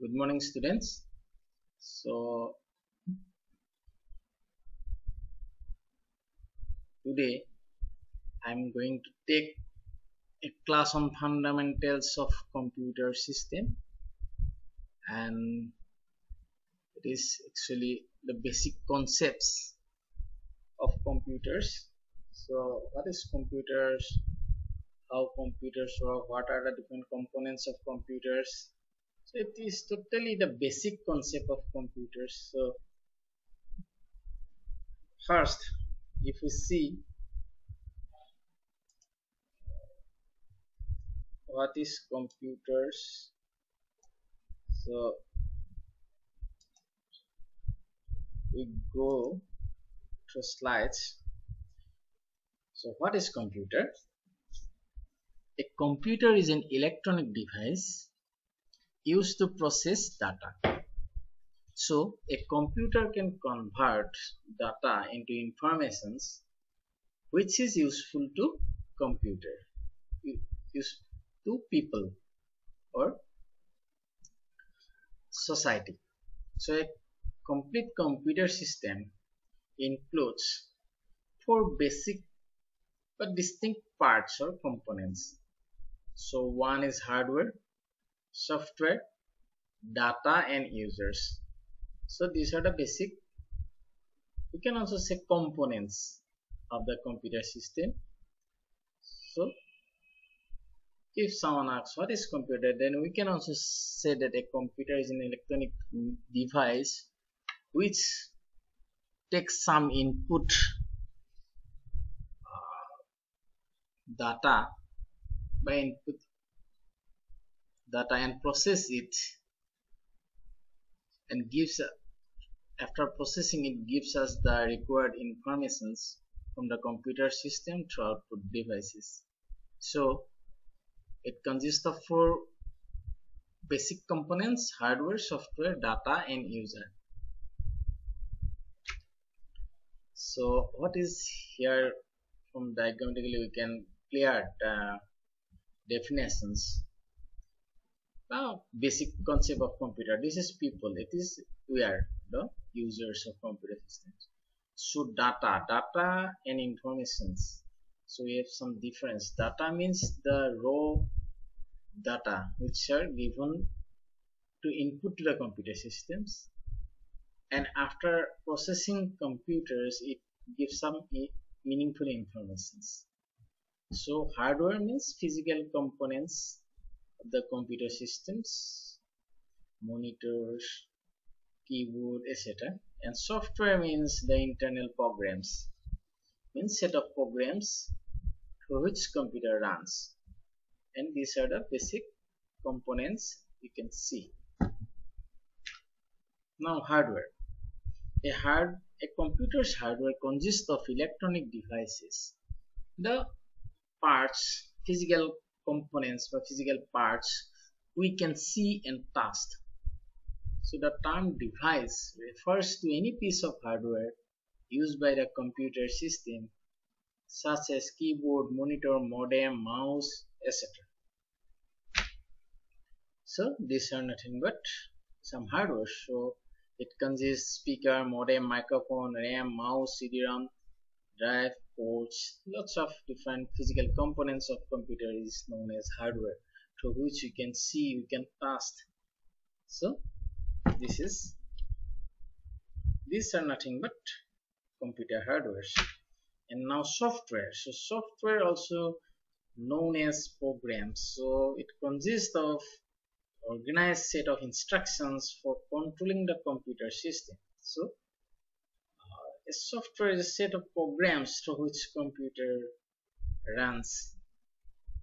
good morning students. So today i'm going to take a class on fundamentals of computer system. And it is actually the basic concepts of computers. So what is computers? How computers work? What are the different components of computers so it is totally the basic concept of computers. So first if we see what is computers so we go to slides. So what is computer? A computer is an electronic device used to process data. So a computer can convert data into informations which is useful to computer to people or society. So a complete computer system includes four basic but distinct parts or components. So one is hardware software data and users. So these are the basic. We can also say components of the computer system. So if someone asks what is computer? Then we can also say that a computer is an electronic device which takes some input uh, data by input data and process it and gives after processing it gives us the required informations from the computer system to output devices. So it consists of four basic components hardware software data and user. So what is here from diagrammatically we can clear the definitions now basic concept of computer. This is people. It is we are the users of computer systems. So data. Data and informations. So we have some difference. Data means the raw data which are given to input to the computer systems. And after processing computers it gives some meaningful informations. So hardware means physical components the computer systems monitors keyboard etc and software means the internal programs. Means set of programs for which computer runs. And these are the basic components you can see. Now hardware. A hard a computer's hardware consists of electronic devices. The parts physical components or physical parts we can see and touch. So the term device refers to any piece of hardware used by the computer system such as keyboard, monitor, modem, mouse, etc. So these are nothing but some hardware. So it consists speaker, modem, microphone, RAM, mouse, CD-ROM, drive, ports, lots of different physical components of computer is known as hardware through which you can see, you can test. So this is these are nothing but computer hardware and now software. So software also known as programs. So it consists of organized set of instructions for controlling the computer system. So a software is a set of programs through which computer runs.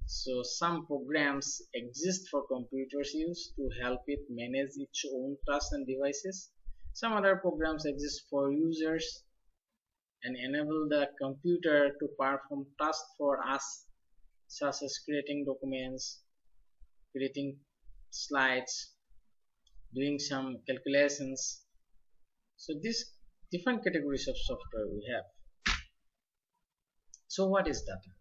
So some programs exist for computers use to help it manage its own tasks and devices. Some other programs exist for users and enable the computer to perform tasks for us such as creating documents, creating slides, doing some calculations. So this different categories of software we have so what is data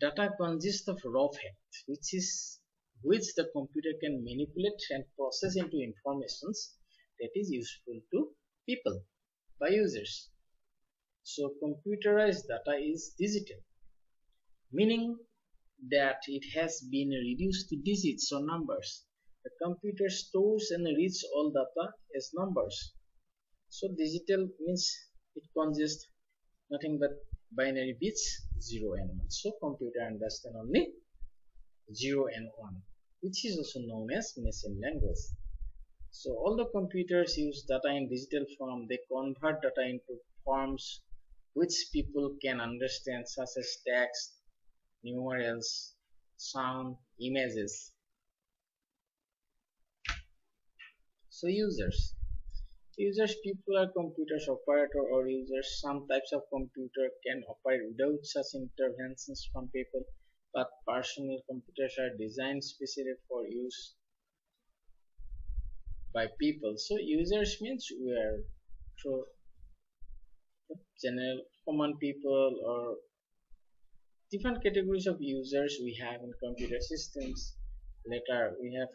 data consists of raw fact which is which the computer can manipulate and process into informations that is useful to people by users. So computerized data is digital, meaning that it has been reduced to digits or numbers. The computer stores and reads all data as numbers. So digital means it consists nothing but binary bits 0 and 1. So computer understand only 0 and 1 which is also known as machine language. So all the computers use data in digital form. They convert data into forms which people can understand such as text, numerals, sound, images. So users. Users people are computers operator or users. Some types of computer can operate without such interventions from people but personal computers are designed specifically for use by people. So users means we are through general common people or different categories of users we have in computer systems later uh, we have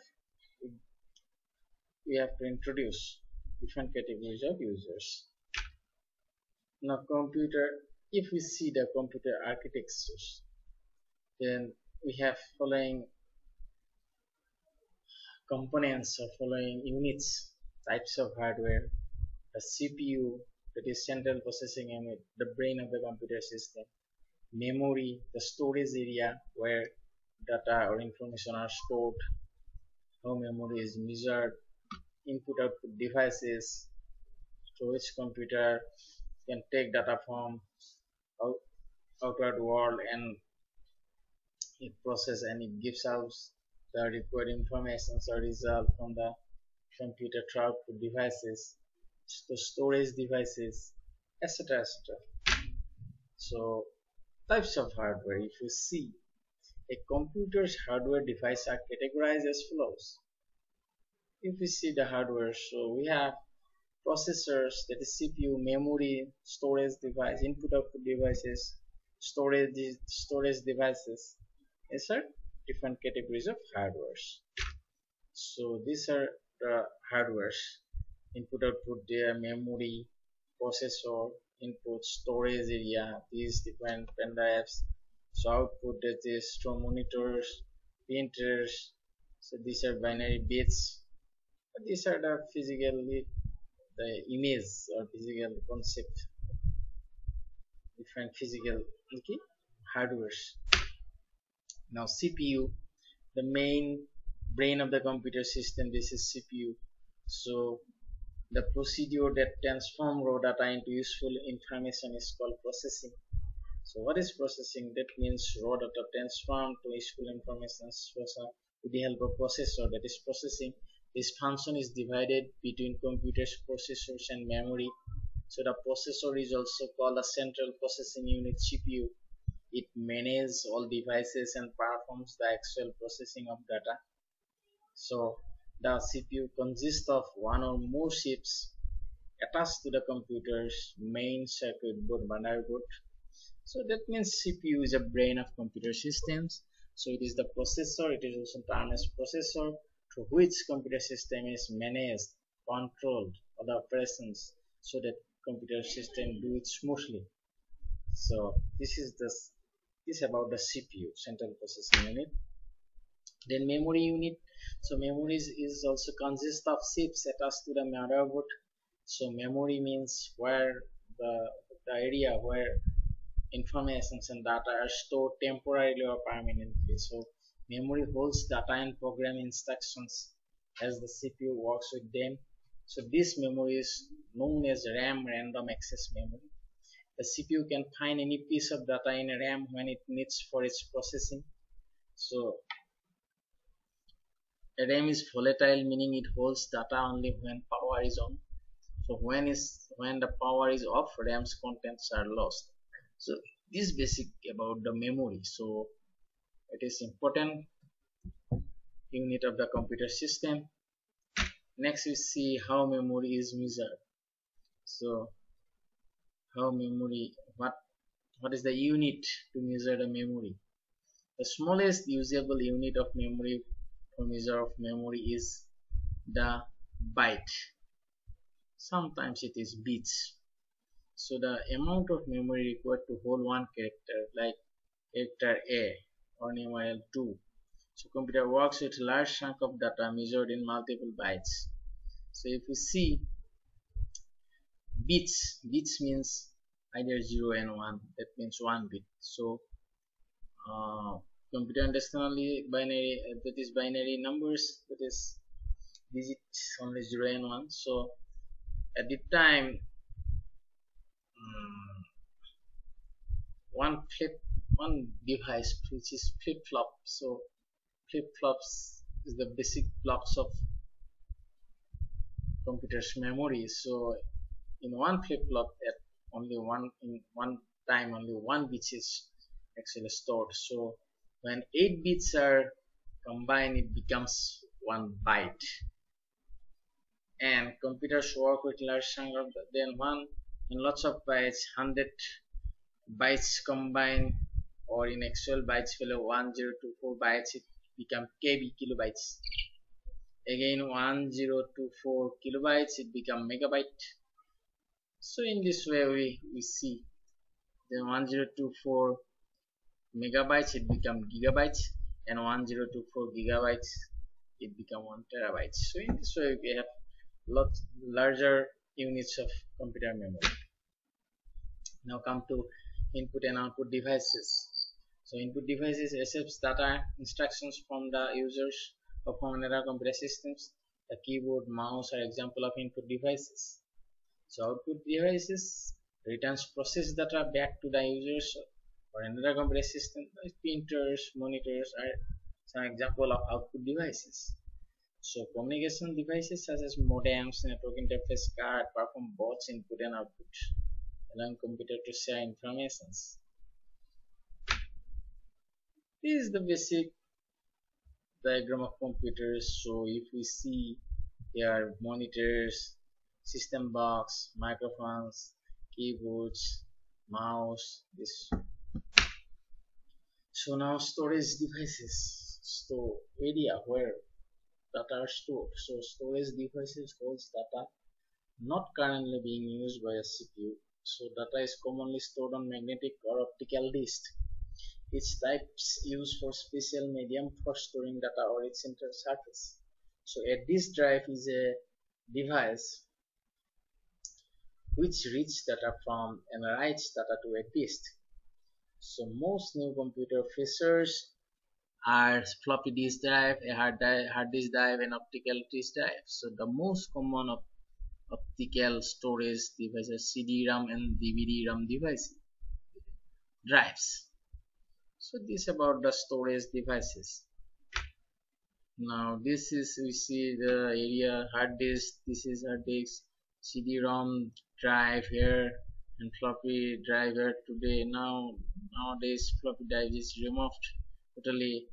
we have to introduce different categories of users. Now computer if we see the computer architectures then we have following components or following units types of hardware the CPU that is central processing unit the brain of the computer system memory the storage area where data or information are stored how memory is measured input output devices storage computer can take data from out, outside world and it process and it gives out the required information or result from the computer to output devices to storage devices etc etc so Types of hardware. If you see, a computer's hardware device are categorized as follows. If we see the hardware, so we have processors, that is CPU, memory, storage device, input output devices, storage storage devices. These are different categories of hardwares. So these are the hardwares. Input output their memory, processor, input storage area these different pen drives so output that is from monitors printers so these are binary bits these are the physically the image or physical concept different physical okay, hardware now CPU the main brain of the computer system this is CPU so the procedure that transform raw data into useful information is called processing. So what is processing? That means raw data transformed to useful information with the help of processor that is processing. This function is divided between computers, processors and memory. So the processor is also called a central processing unit CPU. It manages all devices and performs the actual processing of data. So the CPU consists of one or more chips attached to the computer's main circuit board motherboard. So that means CPU is a brain of computer systems. So it is the processor, it is also termed as processor through which computer system is managed, controlled, or the operations so that computer system do it smoothly. So this is the this is about the CPU, central processing unit. Then memory unit so memory is also consist of chips attached to the motherboard so memory means where the, the area where information and data are stored temporarily or permanently so memory holds data and program instructions as the CPU works with them so this memory is known as RAM random access memory the CPU can find any piece of data in RAM when it needs for its processing so RAM is volatile meaning it holds data only when power is on. So when is when the power is off, RAM's contents are lost. So this basic about the memory. So it is important unit of the computer system. Next we see how memory is measured. So how memory what what is the unit to measure the memory? The smallest usable unit of memory for measure of memory is the byte sometimes it is bits so the amount of memory required to hold one character like character a or numeral 2 so computer works with large chunk of data measured in multiple bytes. So if you see bits bits means either 0 and 1 that means 1 bit. So uh, computer understand only binary uh, that is binary numbers that is digits only 0 and 1 so at the time um, one flip one device which is flip-flop. So flip-flops is the basic blocks of computer's memory. So in one flip-flop at only one in one time only one bit is actually stored. So when 8 bits are combined it becomes one byte. And computers work with large of then one and lots of bytes 100 bytes combined or in actual bytes value 1024 bytes it become kb kilobytes. Again 1024 kilobytes it become megabyte. So in this way we, we see the 1024 megabytes it become gigabytes and 1024 gigabytes it become 1 terabytes. So in this way we have lots larger units of computer memory. Now come to input and output devices so input devices accepts data instructions from the users of another computer systems. The keyboard mouse are example of input devices. So output devices returns process data back to the users or another computer system printers monitors are some example of output devices. So communication devices such as modems network interface card perform both input and output allowing computer to share informations this is the basic diagram of computers. So if we see here monitors system box microphones keyboards mouse this. So now storage devices. Store area where data are stored. So storage devices holds data not currently being used by a CPU so data is commonly stored on magnetic or optical disk each type is used for special medium for storing data or its intersurface so a disk drive is a device which reads data from and writes data to a disk so most new computer features are floppy disk drive, a hard, drive, hard disk drive, and optical disk drive. So the most common of optical storage devices CD-ROM and DVD-ROM devices drives. So this about the storage devices. Now this is we see the area hard disk. This is hard disk CD-ROM drive here and floppy driver today now nowadays floppy drive is removed totally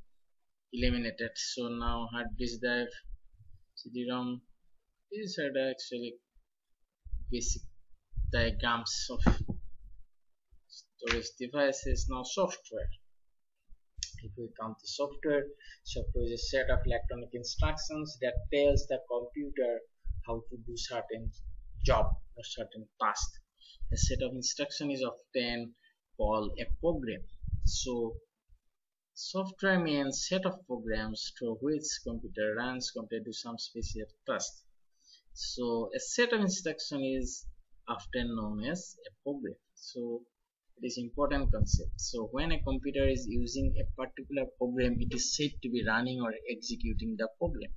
eliminated so now hard disk drive cd-rom these are the actually basic diagrams of storage devices now software if we come to software. Software is a set of electronic instructions that tells the computer how to do certain job or certain task. A set of instruction is often called a program. So software means set of programs through which computer runs compared to some specific task. So a set of instruction is often known as a program. So it is important concept. So when a computer is using a particular program it is said to be running or executing the program.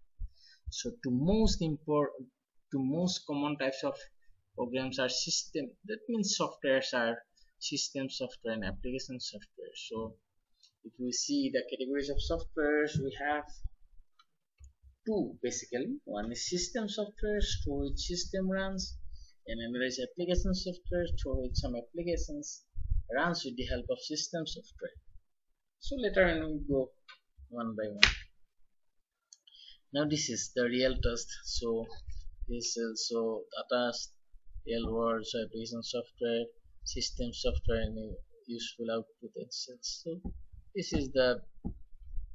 So to most important to most common types of programs are system that means softwares are system software and application software. So if we see the categories of softwares we have two basically. One is system software through which system runs. And another is application software through which some applications runs with the help of system software so later on we go one by one. Now this is the real test. So this is also data real world application software system software and useful output etc so this is the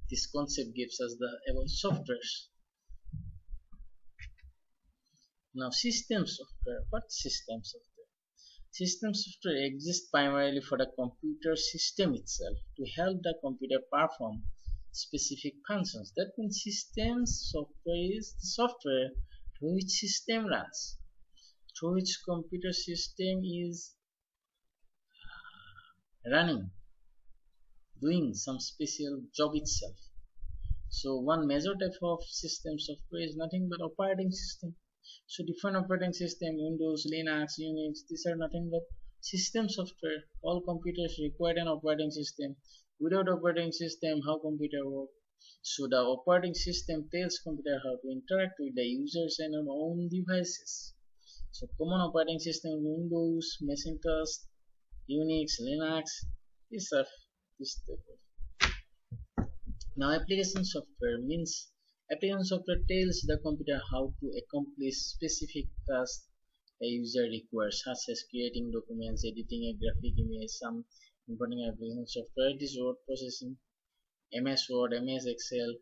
this concept gives us the about softwares. Now system software. What system software system software exists primarily for the computer system itself to help the computer perform specific functions. That means systems software is the software through which system runs through which computer system is uh, running doing some special job itself. So one major type of system software is nothing but operating system so different operating system windows linux unix these are nothing but system software. All computers require an operating system. Without operating system how computer work? So the operating system tells computer how to interact with the users and on own devices. So common operating system windows macintosh unix linux these are this type of. Now application software means application software tells the computer how to accomplish specific tasks. A user requires such as creating documents editing a graphic image some important application software is word processing. Ms word ms excel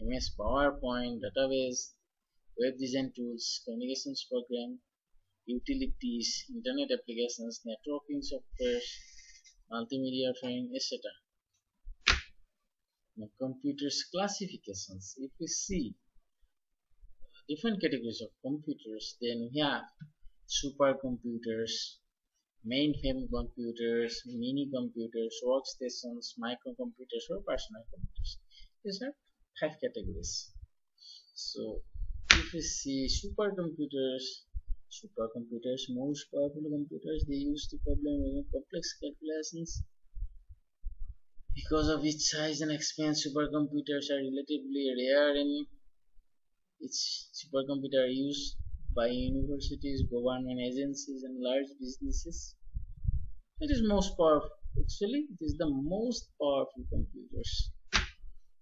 ms powerpoint database web design tools communications program utilities internet applications networking software multimedia training etc now computers classifications. If we see uh, different categories of computers then we have supercomputers mainframe computers mini computers workstations microcomputers or personal computers these are five categories. So if we see supercomputers supercomputers most powerful computers they use to perform complex calculations because of its size and expense, supercomputers are relatively rare in its supercomputer used by universities, government agencies, and large businesses. It is most powerful. Actually, it is the most powerful computers.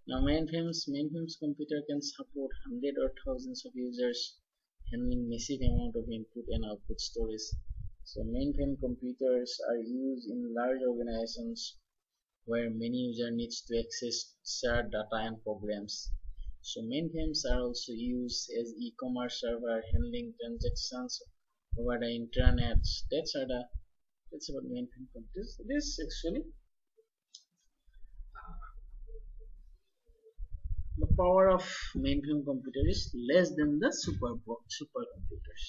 Now, mainframes, mainframes computer can support hundreds or thousands of users handling massive amount of input and output storage. So mainframe computers are used in large organizations where many user needs to access shared data and programs. So mainframes are also used as e-commerce server handling transactions over the internet. That's are the that's about mainframe computers. This actually the power of mainframe computer is less than the super supercomputers.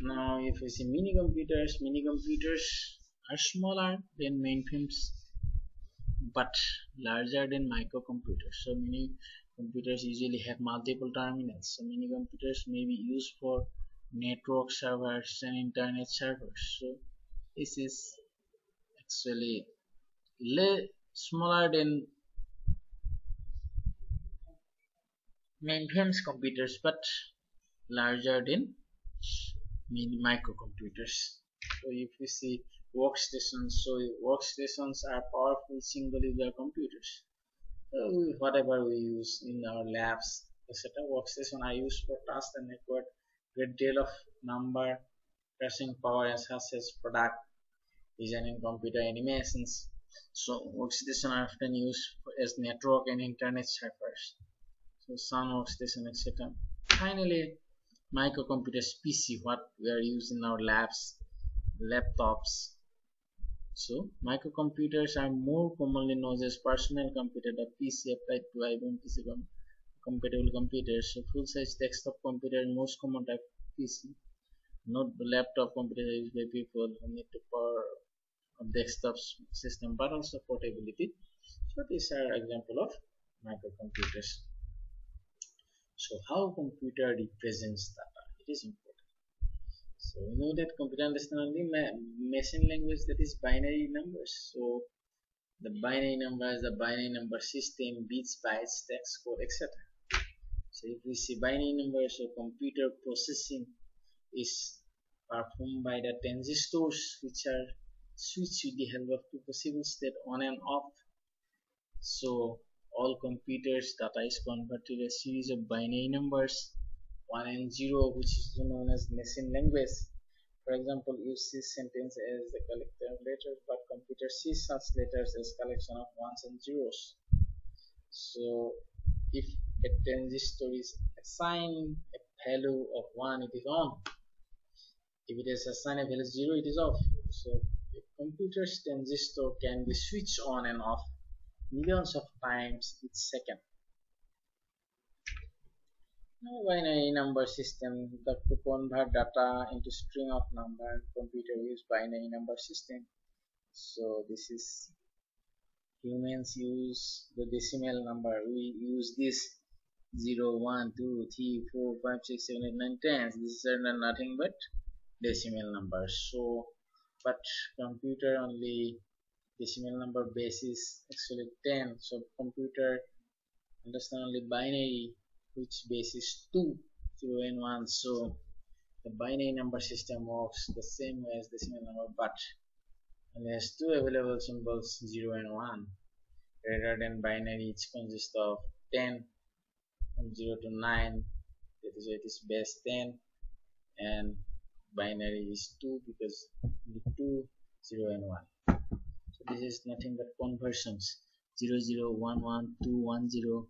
Now if we see mini computers, mini computers are smaller than mainframes but larger than microcomputers. So many computers usually have multiple terminals. So many computers may be used for network servers and internet servers. So this is actually smaller than mainframes computers but larger than mini microcomputers. So if we see workstations so workstations are powerful single user computers. Uh, whatever we use in our labs etc workstation are used for tasks and require great deal of number processing power such as product designing computer animations. So workstation are often used as network and internet servers so sun workstation etc finally microcomputers pc what we are using in our labs laptops so microcomputers are more commonly known as personal computer, the PC applied to IBM PC com compatible computers. So full-size desktop computer is most common type PC. Not the laptop computer used by people who need to power a desktop system, but also portability. So these are example of microcomputers. So how computer represents data? It is important. So we know that computer understands only ma machine language that is binary numbers. So the binary numbers, the binary number system, bits, bytes, text code, etc. So if we see binary numbers, so computer processing is performed by the transistors which are switched with the help of two possible state on and off. So all computers data is converted to a series of binary numbers 1 and 0 which is known as machine language for example you see sentence as the collector of letters but computer sees such letters as collection of ones and zeros. So if a transistor is assigned a value of 1 it is on. If it is assigned a value 0 it is off. So a computer's transistor can be switched on and off millions of times each second now binary number system the to convert data into string of number computer use binary number system. So this is humans use the decimal number. We use this 0 1 2 3 4 5 6 7 8 9 10 these are nothing but decimal numbers. So but computer only decimal number base is actually 10 so computer understand only binary which base is 2 0 and 1 so the binary number system works the same way as the decimal number but only has two available symbols 0 and 1 rather than binary which consists of 10 from 0 to 9 that is it is base 10 and binary is 2 because the 2 0 and 1 so this is nothing but conversions. 0 0 1 1 2 1 0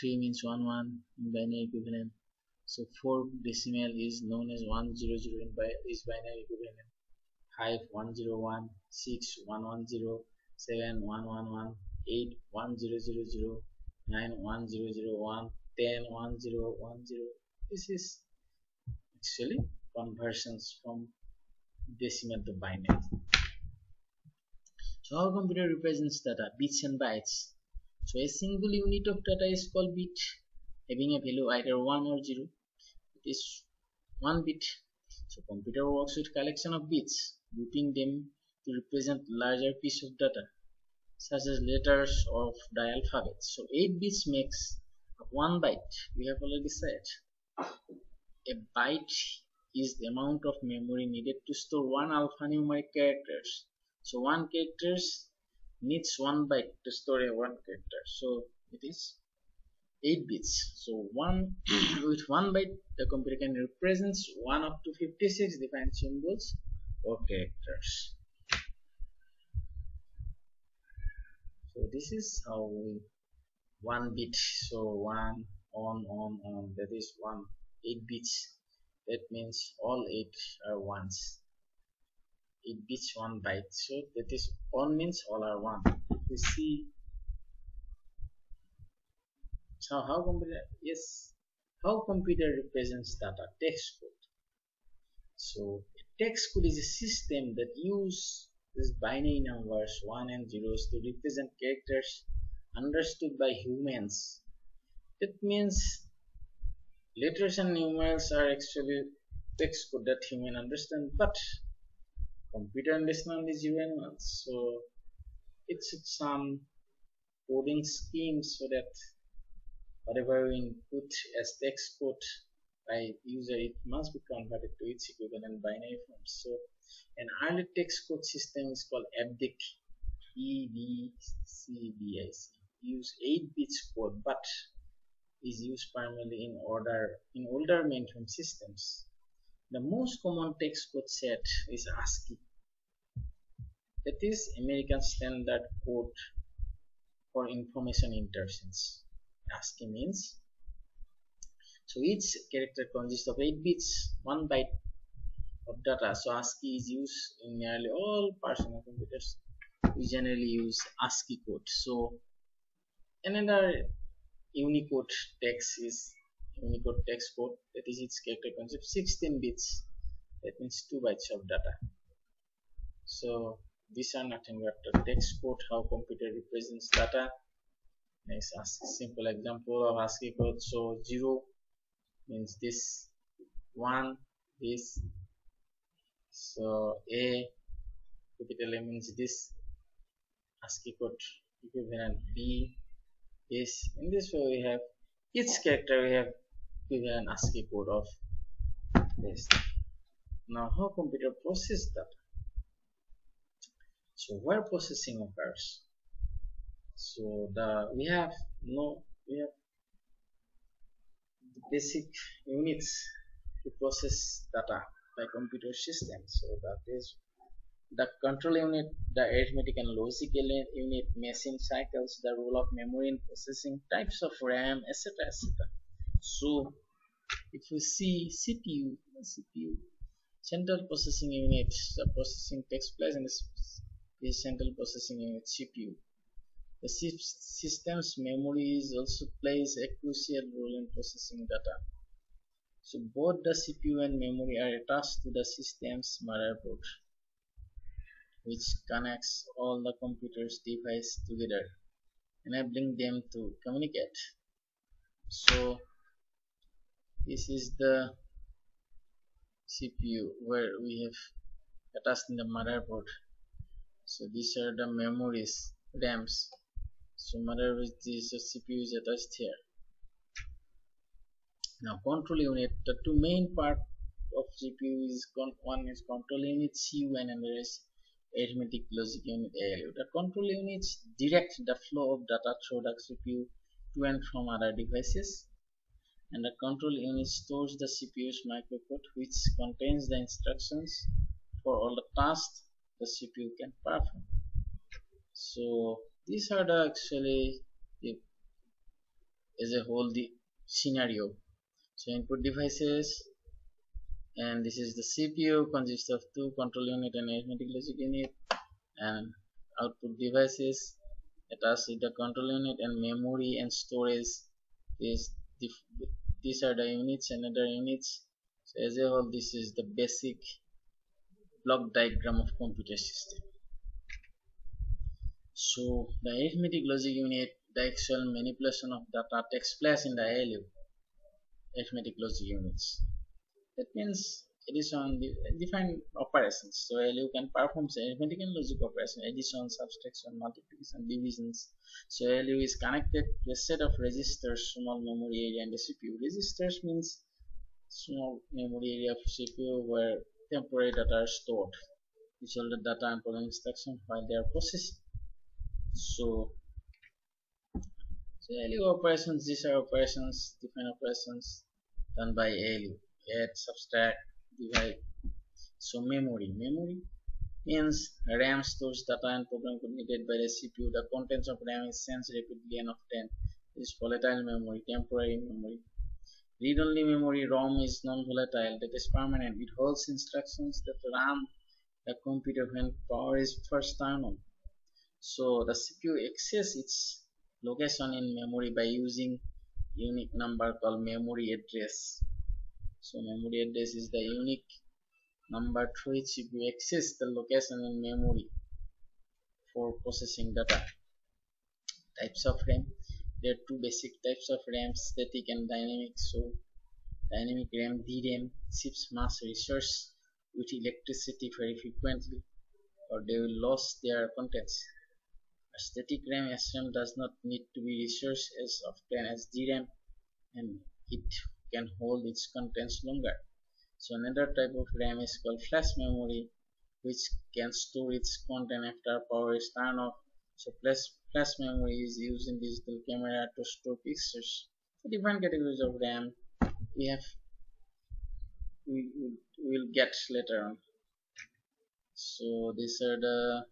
3 means 1 1 in binary equivalent. So 4 decimal is known as 1 0 0 in bi is binary equivalent. 5 1 0 1 6 1 1 0 7 1 1 1 8 1 0 0 0 9 1 0 0 1 10 1 0 1 0 this is actually conversions from decimal to binary. So our computer represents data bits and bytes so a single unit of data is called bit having a value either 1 or 0 it is 1 bit. So computer works with collection of bits grouping them to represent larger piece of data such as letters of the alphabet. So 8 bits makes up 1 byte. We have already said. A byte is the amount of memory needed to store one alphanumeric characters. So one characters needs one byte to store a one character. So it is 8 bits. So one hmm. with one byte the computer can represent 1 up to 56 different symbols or characters. So this is how we one bit. So one on on on. That is one 8 bits. That means all 8 are ones it beats one byte. So that is one means all are one. You see so how computer yes how computer represents data? Text code. So text code is a system that use these binary numbers 1 and zeros to represent characters understood by humans. That means letters and numerals are actually text code that human understand but computer understand and ones so it's some coding scheme so that whatever we input as text code by user it must be converted to its equivalent binary form. So an early text code system is called EBCDIC EBCDIC use 8 bits code but is used primarily in order in older mainframe systems the most common text code set is ASCII. That is American Standard Code for Information Interchange. ASCII means so each character consists of 8 bits, 1 byte of data. So ASCII is used in nearly all personal computers. We generally use ASCII code. So another Unicode text is Unicode text code that is its character concept 16 bits. That means 2 bytes of data. So these are nothing but text code how computer represents data. Next a simple example of ASCII code. So 0 means this 1 this. So A capital A means this. ASCII code equivalent B is in this way we have each character we have given an ASCII code of this. Now how computer process data? So where processing occurs? So the we have no we have the basic units to process data by computer system. so that is the control unit the arithmetic and logic unit machine cycles the role of memory in processing types of ram etc etc so if we see cpu cpu central processing unit the processing takes place in the central processing unit cpu the system's memory is also plays a crucial role in processing data. So both the CPU and memory are attached to the system's motherboard which connects all the computer's devices together enabling them to communicate. So this is the CPU where we have attached in the motherboard. So these are the memories RAMs. So motherboard is the CPU is attached here. Now control unit the two main part of CPU is one is control unit CU and another is arithmetic logic unit ALU. The control units direct the flow of data through the CPU to and from other devices and the control unit stores the CPU's microcode which contains the instructions for all the tasks the CPU can perform. So these are the actually the, as a whole the scenario. So input devices and this is the CPU consists of two control unit and arithmetic logic unit and output devices attached with the control unit and memory and storage is these are the units and other units. So as a whole this is the basic block diagram of computer system. So the arithmetic logic unit the actual manipulation of data takes place in the ALU arithmetic logic units. That means addition different operations. So ALU can perform arithmetic and logic operation addition subtraction multiplication divisions. So ALU is connected to a set of registers small memory area and the CPU registers means small memory area of CPU where temporary data are stored. Which hold the data and program instruction while they are processing so so ALU operations these are operations different operations done by ALU add subtract divide so memory memory means RAM stores data and program communicated by the CPU the contents of RAM is sensed rapidly and often is volatile memory temporary memory. Read-only memory. ROM is non-volatile. That is permanent. It holds instructions that ram the computer when power is first turned on. So the CPU accesses its location in memory by using unique number called memory address so memory address is the unique number through which you access the location in memory for processing data. Types of RAM. There are two basic types of RAM static and dynamic. So dynamic RAM DRAM ships mass resource with electricity very frequently or they will lose their contents. A static RAM SRAM does not need to be resourced as often as DRAM and it can hold its contents longer. So another type of RAM is called flash memory which can store its content after power is turned off. So flash, flash memory is used in digital camera to store pictures. So different categories of RAM we have we will get later on. So these are the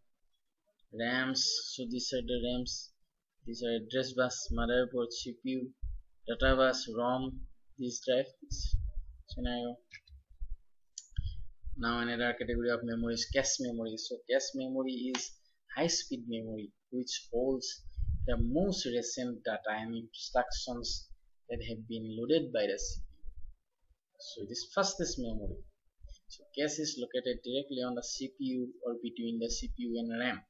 RAMs. So these are the RAMs. These are address bus, motherboard, CPU, data bus, ROM, this drive scenario. Now another category of memory is cache memory. So cache memory is high speed memory which holds the most recent data and instructions that have been loaded by the CPU so it is fastest memory. So cache is located directly on the CPU or between the CPU and RAM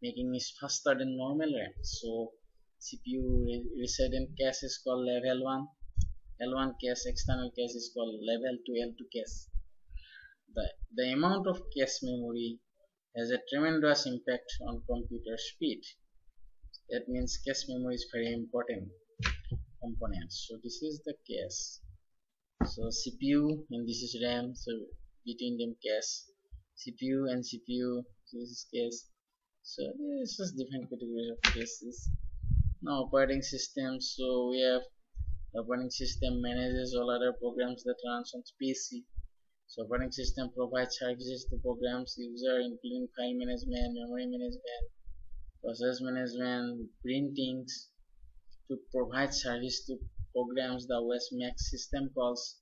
making it faster than normal RAM. So CPU resident cache is called level 1 L1 cache external cache is called level two L2 cache. The, the amount of cache memory has a tremendous impact on computer speed. That means cache memory is very important component. So this is the cache. So CPU and this is RAM. So between them cache. CPU and CPU. This is cache. So this is different categories of caches. Now operating system. So we have operating system manages all other programs that runs on PC. So operating system provides services to programs user including file management, memory management, process management, printings to provide service to programs the OS makes system calls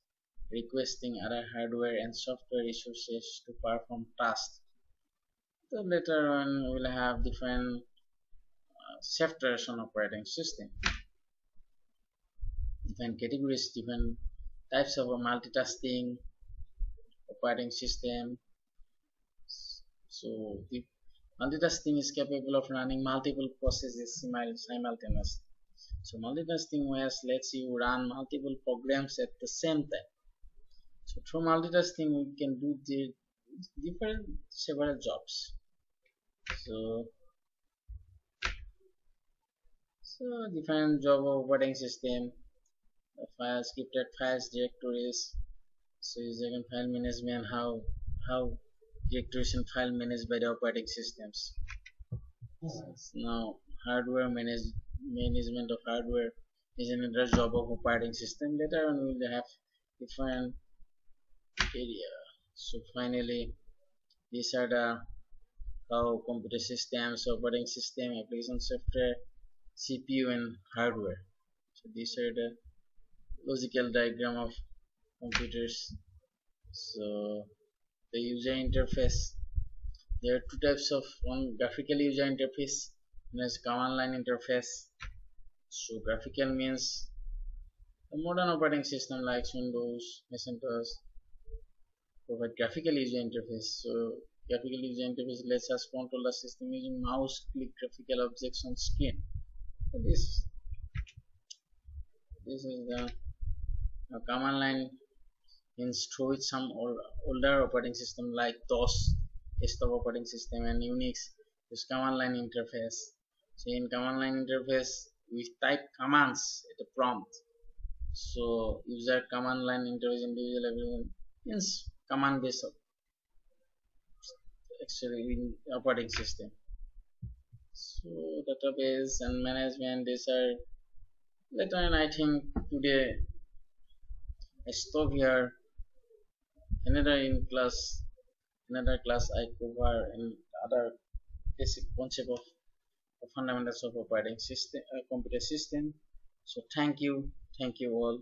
requesting other hardware and software resources to perform tasks. So later on we'll have different uh, softwares on operating system. Different categories, different types of multitasking operating system. So the multitasking is capable of running multiple processes simultaneously. So multitasking OS lets you run multiple programs at the same time. So through multitasking we can do the different several jobs. So so different job operating system, files, scripted files, directories. So user can file management how how directories and file managed by the operating systems. Now hardware manage, management of hardware is another job of operating system. Later on we will have different area so finally these are the how computer systems operating system application software cpu and hardware so these are the logical diagram of computers so the user interface there are two types of one graphical user interface as command line interface so graphical means a modern operating system like windows macintosh provide graphical user interface. So graphical user interface lets us control the system using mouse click graphical objects on screen. This this is the command line through some older operating system like DOS desktop operating system and Unix this command line interface. So in command line interface we type commands at a prompt. So user command line interface individual means command based actually in operating system so database and management these are later on I think today stop here. Another in class another class I cover and other basic concept of fundamentals of operating system uh, computer system. So thank you thank you all